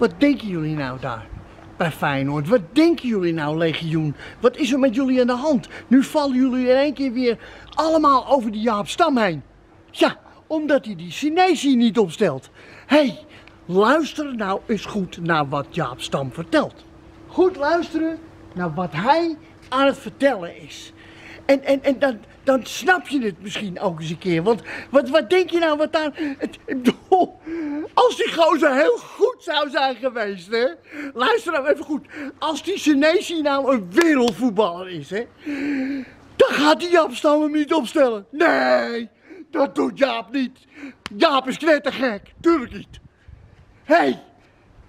Wat denken jullie nou daar? Bij Feyenoord. Wat denken jullie nou, legioen? Wat is er met jullie aan de hand? Nu vallen jullie in één keer weer allemaal over die Jaap Stam heen. Ja, omdat hij die Chinezen niet opstelt. Hé, hey, luister nou eens goed naar wat Jaap Stam vertelt. Goed luisteren naar wat hij aan het vertellen is. En, en, en dan, dan snap je het misschien ook eens een keer. Want wat, wat denk je nou wat daar... als die gozer heel goed zou zijn geweest, hè. Luister nou even goed. Als die Senesi nou een wereldvoetballer is, hè. Dan gaat die Jaap Stam hem niet opstellen. Nee, dat doet Jaap niet. Jaap is knettergek. Tuurlijk niet. Hé, hey,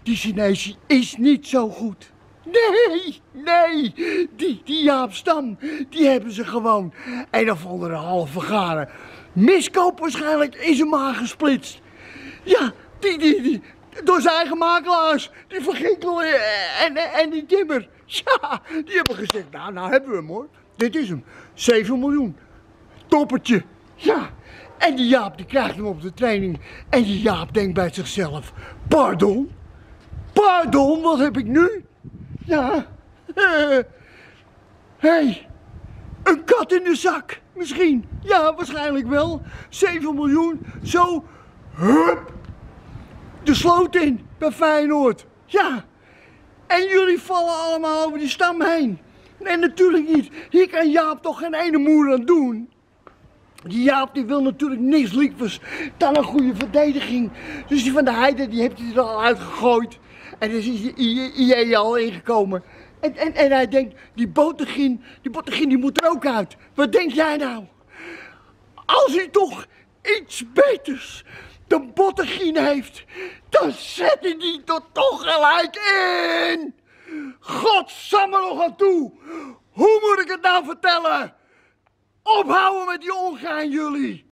die Senesi is niet zo goed. Nee, nee, die, die Jaap Stam, die hebben ze gewoon een of andere halve garen. Miskoop waarschijnlijk in zijn maag gesplitst. Ja, die, die, die, door zijn eigen makelaars, die Verginkel en, en, en die Timmer. Ja, die hebben gezegd, nou, nou hebben we hem hoor. Dit is hem, 7 miljoen. Toppertje. Ja, en die Jaap die krijgt hem op de training. En die Jaap denkt bij zichzelf, pardon? Pardon, wat heb ik nu? Ja. Hé, hey, een kat in de zak. Misschien. Ja, waarschijnlijk wel. 7 miljoen. Zo. Hup. De sloot in bij Feyenoord. Ja. En jullie vallen allemaal over die stam heen. Nee, natuurlijk niet. Hier kan Jaap toch geen ene moer aan doen. Die Jaap die wil natuurlijk niks liever dan een goede verdediging. Dus die van de Heide die heeft hij er al uitgegooid. En er is IE al ingekomen. En, en, en hij denkt, die Bottegien, die Bottegien die moet er ook uit. Wat denk jij nou? Als hij toch iets beters dan Bottegien heeft, dan zet hij die er toch gelijk in. Godsamme nog aan toe. Hoe moet ik het nou vertellen? Ophouden met die ongein jullie.